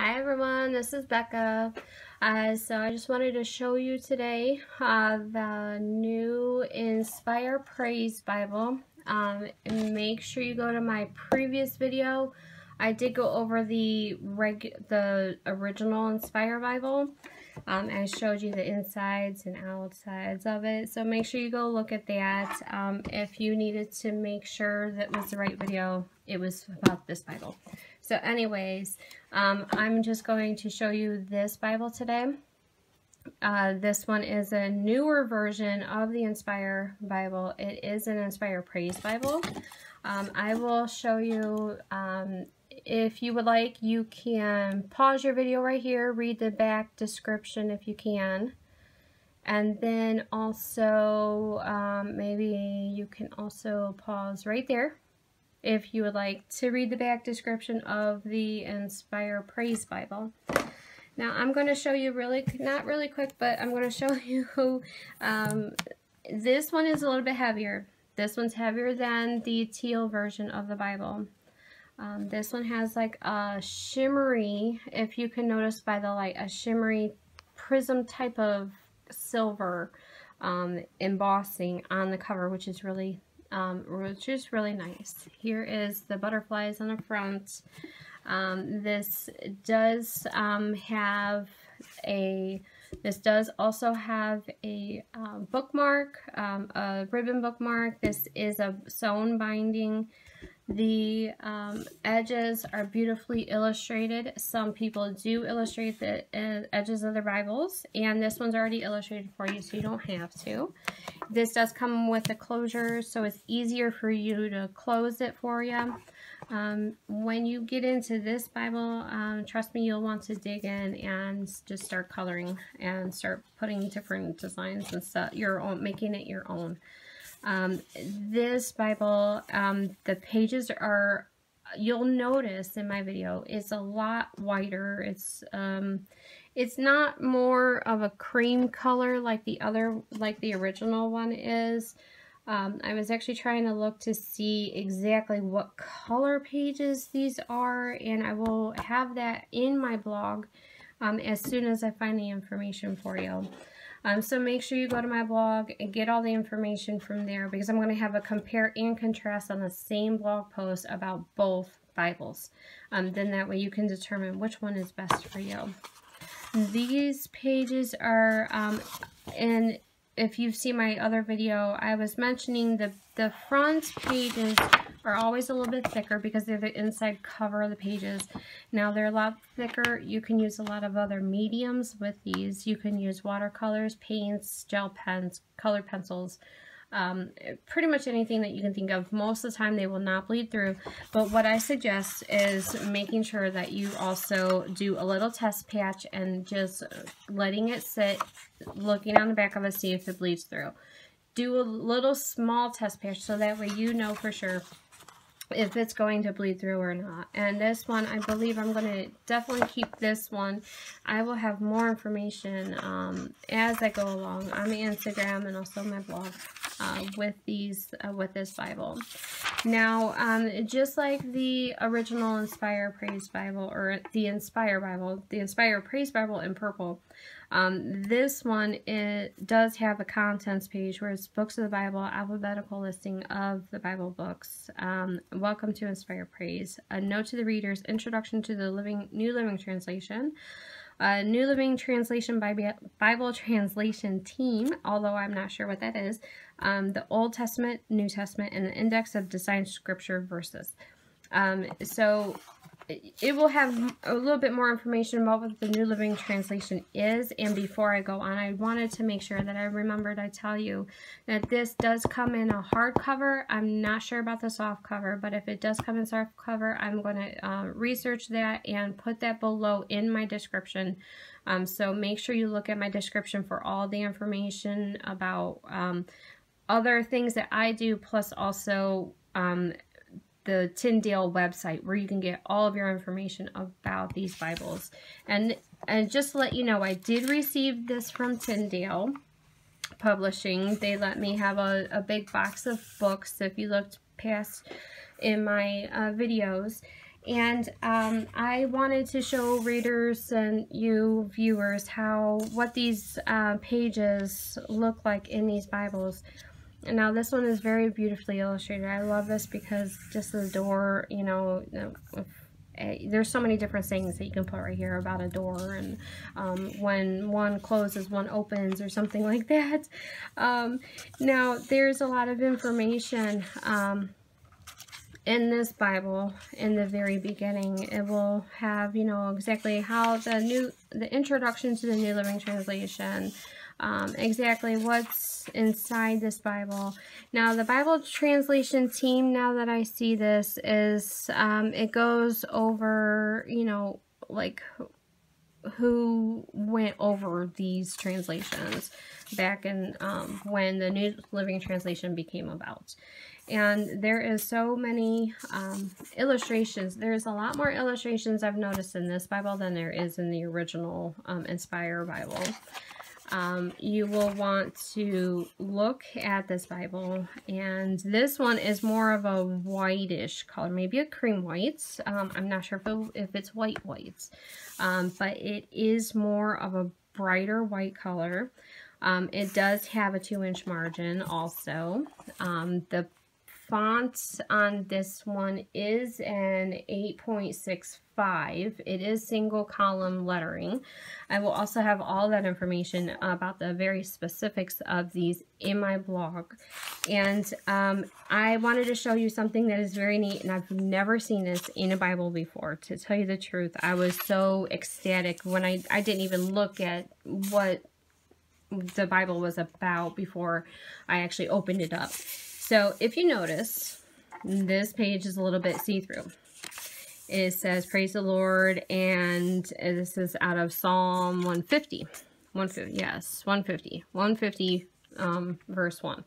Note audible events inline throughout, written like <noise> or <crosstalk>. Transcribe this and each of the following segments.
Hi everyone, this is Becca. Uh, so I just wanted to show you today uh, the new Inspire Praise Bible. Um, make sure you go to my previous video. I did go over the reg the original Inspire Bible. Um, I showed you the insides and outsides of it. So make sure you go look at that. Um, if you needed to make sure that was the right video, it was about this Bible. So anyways, um, I'm just going to show you this Bible today. Uh, this one is a newer version of the Inspire Bible. It is an Inspire Praise Bible. Um, I will show you um, if you would like, you can pause your video right here, read the back description if you can. And then also, um, maybe you can also pause right there if you would like to read the back description of the Inspire Praise Bible. Now I'm going to show you really, not really quick, but I'm going to show <laughs> you, um, this one is a little bit heavier. This one's heavier than the teal version of the Bible. Um, this one has like a shimmery, if you can notice by the light, a shimmery prism type of silver um, embossing on the cover, which is really, um, which is really nice. Here is the butterflies on the front. Um, this does um, have a, this does also have a uh, bookmark, um, a ribbon bookmark. This is a sewn binding the um, edges are beautifully illustrated. Some people do illustrate the uh, edges of their Bibles, and this one's already illustrated for you, so you don't have to. This does come with a closure, so it's easier for you to close it for you. Um, when you get into this Bible, um, trust me, you'll want to dig in and just start coloring and start putting different designs and stuff, your own, making it your own. Um, this Bible, um, the pages are, you'll notice in my video, it's a lot whiter. It's, um, it's not more of a cream color like the other, like the original one is. Um, I was actually trying to look to see exactly what color pages these are, and I will have that in my blog um, as soon as I find the information for you. Um, so make sure you go to my blog and get all the information from there because I'm going to have a compare and contrast on the same blog post about both Bibles. Um, then that way you can determine which one is best for you. These pages are, um, and if you've seen my other video, I was mentioning the, the front pages are always a little bit thicker because they're the inside cover of the pages. Now they're a lot thicker. You can use a lot of other mediums with these. You can use watercolors, paints, gel pens, colored pencils, um, pretty much anything that you can think of. Most of the time they will not bleed through, but what I suggest is making sure that you also do a little test patch and just letting it sit, looking on the back of it, see if it bleeds through. Do a little small test patch so that way you know for sure if it's going to bleed through or not. And this one, I believe I'm going to definitely keep this one. I will have more information um, as I go along on my Instagram and also my blog uh, with these uh, with this Bible. Now, um, just like the original Inspire Praise Bible or the Inspire Bible, the Inspire Praise Bible in purple, um, this one it does have a contents page where it's books of the Bible, alphabetical listing of the Bible books. Um, welcome to Inspire Praise. A note to the readers, introduction to the Living New Living Translation. A New Living Translation Bible, Bible Translation Team, although I'm not sure what that is. Um, the Old Testament, New Testament, and the Index of Designed Scripture Verses. Um, so it will have a little bit more information about what the New Living Translation is. And before I go on, I wanted to make sure that I remembered I tell you that this does come in a hardcover. I'm not sure about the soft cover, but if it does come in soft cover, I'm going to uh, research that and put that below in my description. Um, so make sure you look at my description for all the information about um, other things that I do, plus also um, the Tyndale website where you can get all of your information about these Bibles. And, and just to let you know, I did receive this from Tyndale Publishing. They let me have a, a big box of books if you looked past in my uh, videos. And um, I wanted to show readers and you viewers how what these uh, pages look like in these Bibles. And now this one is very beautifully illustrated. I love this because just the door, you know, eh, there's so many different things that you can put right here about a door and um, when one closes one opens or something <laughs> like that um, now there's a lot of information um, in this Bible, in the very beginning, it will have, you know, exactly how the new, the introduction to the New Living Translation, um, exactly what's inside this Bible. Now, the Bible translation team, now that I see this, is, um, it goes over, you know, like who went over these translations back in um, when the New Living Translation became about and there is so many um, illustrations. There's a lot more illustrations I've noticed in this Bible than there is in the original um, Inspire Bible. Um, you will want to look at this Bible and this one is more of a whitish color, maybe a cream white. Um, I'm not sure if, it, if it's white whites, um, but it is more of a brighter white color. Um, it does have a two inch margin also. Um, the font on this one is an 8.65. It is single column lettering. I will also have all that information about the very specifics of these in my blog. And um, I wanted to show you something that is very neat and I've never seen this in a Bible before. To tell you the truth, I was so ecstatic when I, I didn't even look at what the Bible was about before I actually opened it up. So if you notice, this page is a little bit see-through. It says, praise the Lord, and this is out of Psalm 150. 150, yes, 150. 150, um, verse 1.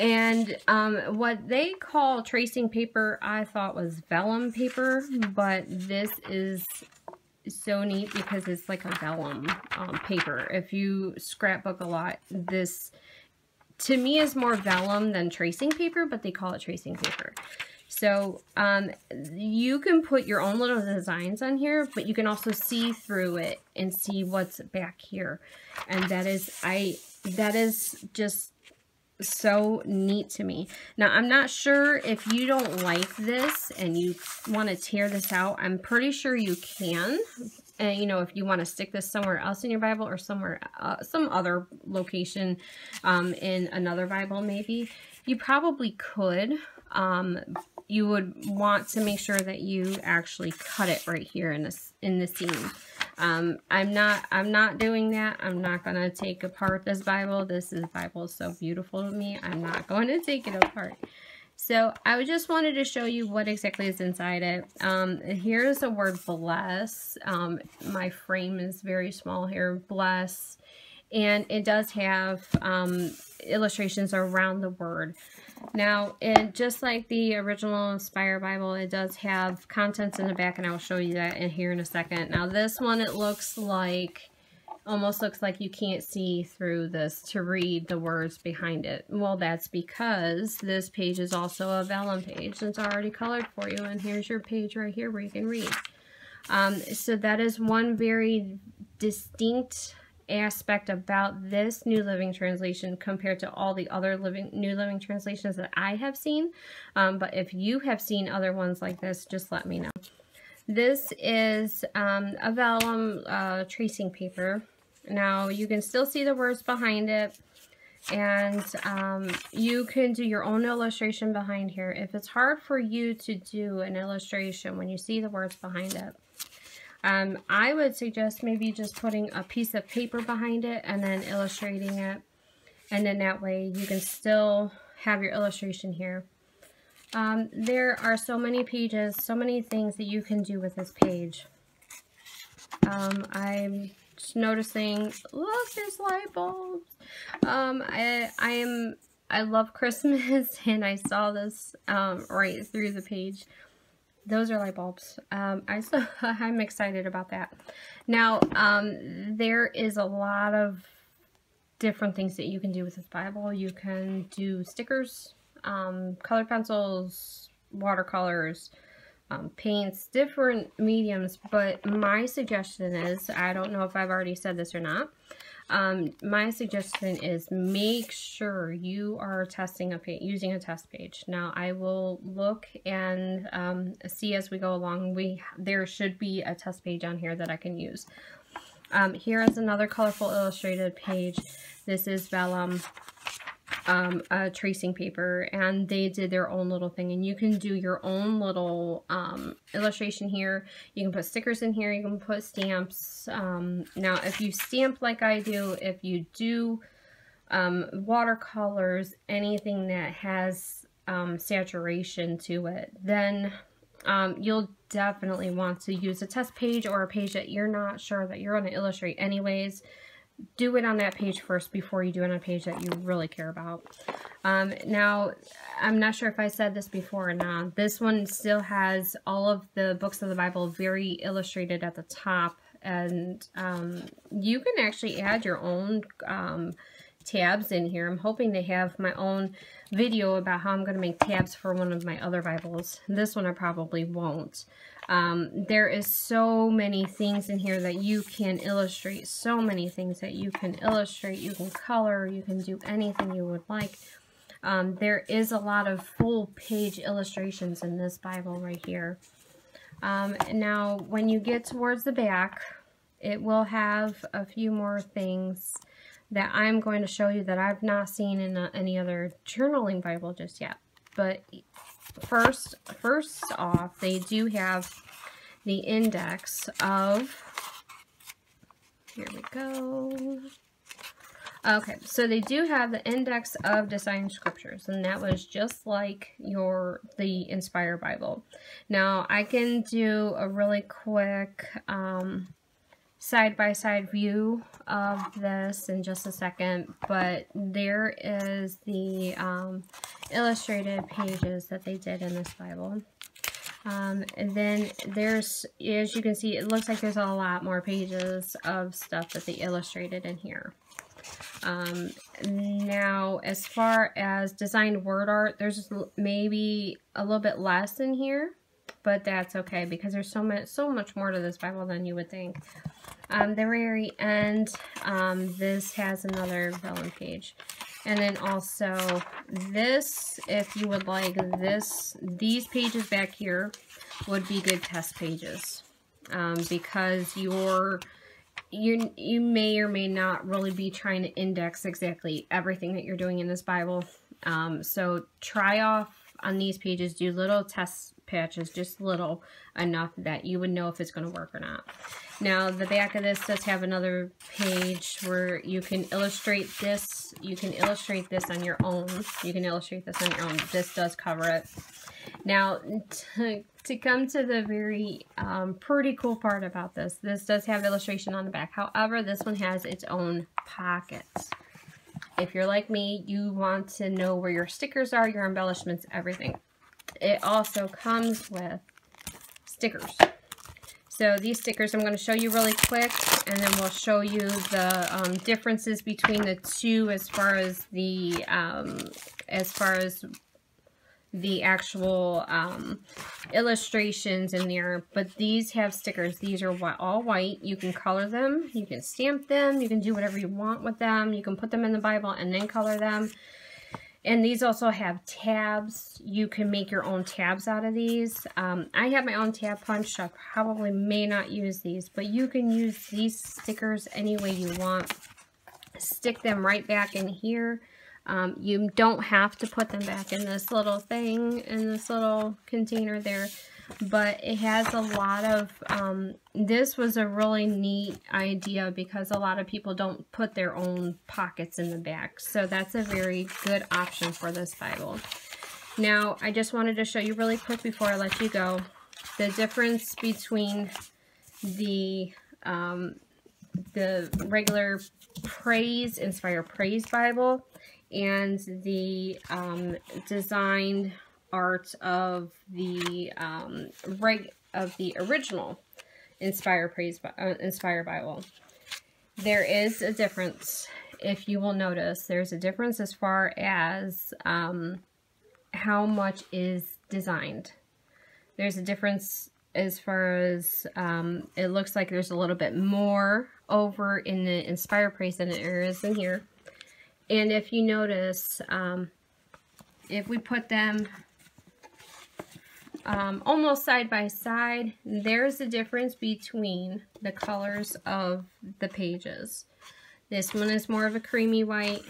And um, what they call tracing paper, I thought was vellum paper, but this is so neat because it's like a vellum um, paper. If you scrapbook a lot, this to me is more vellum than tracing paper, but they call it tracing paper. So um, you can put your own little designs on here, but you can also see through it and see what's back here. And that is, I, that is just so neat to me. Now, I'm not sure if you don't like this and you want to tear this out. I'm pretty sure you can, and you know, if you want to stick this somewhere else in your Bible or somewhere, uh, some other location um, in another Bible maybe, you probably could. Um, you would want to make sure that you actually cut it right here in this in the seam. Um, I'm not I'm not doing that. I'm not going to take apart this Bible. This is Bible is so beautiful to me. I'm not going to take it apart. So I just wanted to show you what exactly is inside it. Um, here's the word bless. Um, my frame is very small here, bless. And it does have um, illustrations around the word. Now, it, just like the original Inspire Bible, it does have contents in the back, and I will show you that in here in a second. Now, this one, it looks like almost looks like you can't see through this to read the words behind it. Well, that's because this page is also a vellum page. It's already colored for you, and here's your page right here where you can read. Um, so that is one very distinct aspect about this New Living Translation compared to all the other living New Living Translations that I have seen. Um, but if you have seen other ones like this, just let me know. This is um, a vellum uh, tracing paper. Now you can still see the words behind it and um, you can do your own illustration behind here. If it's hard for you to do an illustration when you see the words behind it, um, I would suggest maybe just putting a piece of paper behind it and then illustrating it. And then that way you can still have your illustration here. Um, there are so many pages, so many things that you can do with this page. Um, I'm noticing, look, there's light bulbs. Um, I, I am, I love Christmas <laughs> and I saw this, um, right through the page. Those are light bulbs. Um, I so, <laughs> I'm excited about that. Now, um, there is a lot of different things that you can do with this Bible. You can do stickers, um, colored pencils, watercolors, um, paints, different mediums, but my suggestion is, I don't know if I've already said this or not, um, my suggestion is make sure you are testing a page, using a test page. Now I will look and um, see as we go along. We There should be a test page on here that I can use. Um, here is another colorful illustrated page. This is Vellum um, a tracing paper and they did their own little thing. And you can do your own little um, illustration here. You can put stickers in here. You can put stamps. Um, now if you stamp like I do if you do um, watercolors anything that has um, saturation to it then um, you'll definitely want to use a test page or a page that you're not sure that you're going to illustrate anyways do it on that page first before you do it on a page that you really care about. Um, now, I'm not sure if I said this before or not. This one still has all of the books of the Bible very illustrated at the top. And um, you can actually add your own um, tabs in here. I'm hoping to have my own video about how I'm going to make tabs for one of my other Bibles. This one I probably won't. Um, there is so many things in here that you can illustrate, so many things that you can illustrate, you can color, you can do anything you would like. Um, there is a lot of full page illustrations in this Bible right here. Um, now, when you get towards the back, it will have a few more things that I'm going to show you that I've not seen in a, any other journaling Bible just yet. But first, first off, they do have the index of, here we go. Okay, so they do have the index of designed scriptures, and that was just like your the Inspire Bible. Now, I can do a really quick um, side-by-side -side view of this in just a second, but there is the um, illustrated pages that they did in this Bible. Um, and then there's, as you can see, it looks like there's a lot more pages of stuff that they illustrated in here. Um, now, as far as designed word art, there's maybe a little bit less in here, but that's okay because there's so much, so much more to this Bible than you would think. Um, the very end, um, this has another vellum page. And then also this, if you would like this, these pages back here would be good test pages. Um, because you're, you, you may or may not really be trying to index exactly everything that you're doing in this Bible. Um, so try off on these pages, do little test patches, just little enough that you would know if it's going to work or not. Now, the back of this does have another page where you can illustrate this. You can illustrate this on your own. You can illustrate this on your own. This does cover it. Now, to, to come to the very um, pretty cool part about this, this does have illustration on the back. However, this one has its own pockets. If you're like me, you want to know where your stickers are, your embellishments, everything. It also comes with stickers. So these stickers I'm going to show you really quick and then we'll show you the um, differences between the two as far as the um, as far as the actual um, illustrations in there. But these have stickers. These are all white. You can color them. You can stamp them. You can do whatever you want with them. You can put them in the Bible and then color them. And these also have tabs. You can make your own tabs out of these. Um, I have my own tab punch. so I probably may not use these, but you can use these stickers any way you want. Stick them right back in here. Um, you don't have to put them back in this little thing, in this little container there but it has a lot of, um, this was a really neat idea because a lot of people don't put their own pockets in the back. So that's a very good option for this Bible. Now, I just wanted to show you really quick before I let you go, the difference between the, um, the regular Praise, Inspire Praise Bible and the um, designed art of the um, of the original Inspire Praise uh, Inspire Bible. There is a difference. If you will notice, there's a difference as far as um, how much is designed. there's a difference as far as um, it looks like there's a little bit more over in the Inspire Praise than there is in here. And if you notice, um, if we put them um, almost side by side, there's a difference between the colors of the pages. This one is more of a creamy white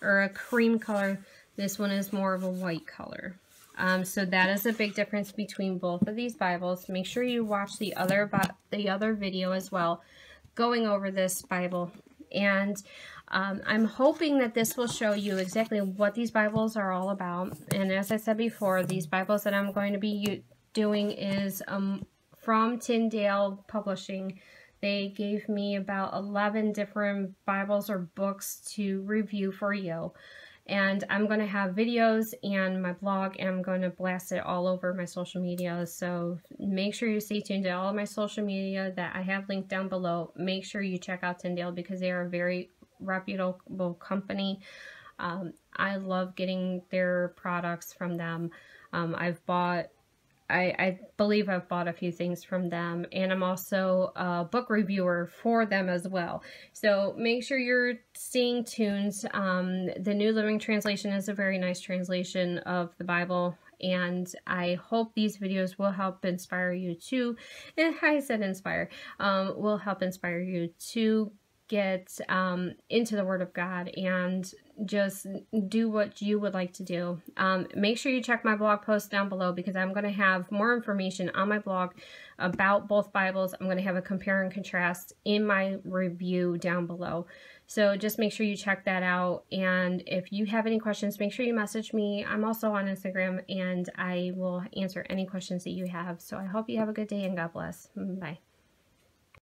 or a cream color. This one is more of a white color. Um, so that is a big difference between both of these Bibles. Make sure you watch the other the other video as well, going over this Bible. And um, I'm hoping that this will show you exactly what these Bibles are all about. And as I said before, these Bibles that I'm going to be doing is um, from Tyndale Publishing. They gave me about 11 different Bibles or books to review for you and I'm going to have videos and my blog and I'm going to blast it all over my social media so make sure you stay tuned to all of my social media that I have linked down below make sure you check out Tyndale because they are very reputable company um, I love getting their products from them um, I've bought I, I, believe I've bought a few things from them and I'm also a book reviewer for them as well. So make sure you're staying tuned. Um, the New Living Translation is a very nice translation of the Bible and I hope these videos will help inspire you to, and <laughs> I said inspire, um, will help inspire you to get um, into the Word of God and just do what you would like to do. Um, make sure you check my blog post down below because I'm going to have more information on my blog about both Bibles. I'm going to have a compare and contrast in my review down below. So just make sure you check that out. And if you have any questions, make sure you message me. I'm also on Instagram and I will answer any questions that you have. So I hope you have a good day and God bless. Bye.